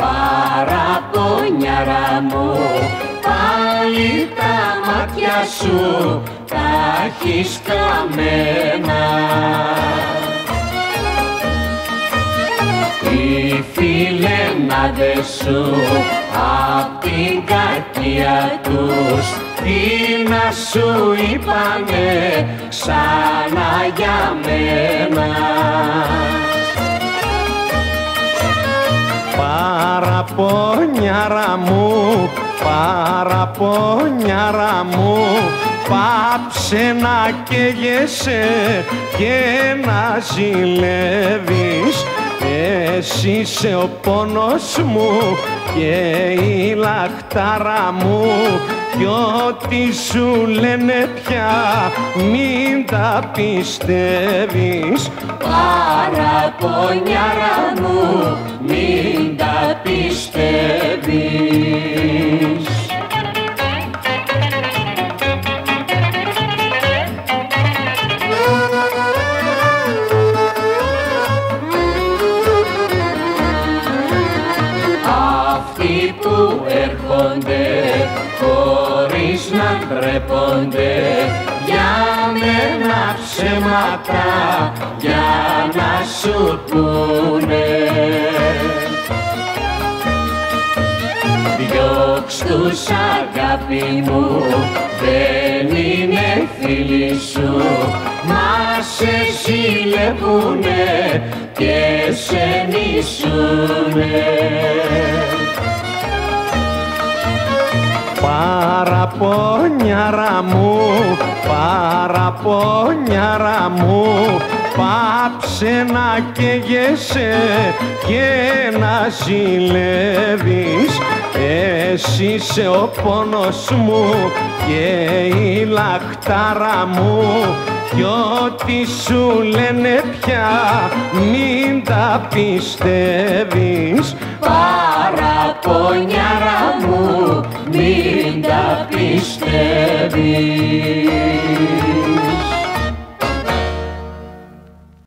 παραπονιάρα μου, πάλι τα μάτια σου τα έχεις καμένα. Η σου απ' την καρδιά τους τι να σου είπανε ξανά για μένα. Παραπονιάρα μου, παραπονιάρα μου πάψε να καίγεσαι και να ζηλεύεις εσύ είσαι ο πόνος μου και η λαχτάρα μου. Κι ό,τι σου λένε πια μην τα πιστεύεις. Παραπονιάρα μου μην τα Αυτοί που έρχονται χωρίς να ντρέπονται. Για μένα ψέματα για να σου πούνε. Διώξ' τους αγάπη μου δεν είναι φίλοι σου. Μας σε ζηλεύουνε και σε μισούνε Παραπονιάρα μου, παραπονιάρα μου πάψε να καίγεσαι και να ζηλεύεις. Εσύ είσαι ο πόνος μου και η λαχτάρα μου. Κι ό,τι σου λένε πια μην τα πιστεύεις. Παραπονιάρα μου μην τα πιστεύεις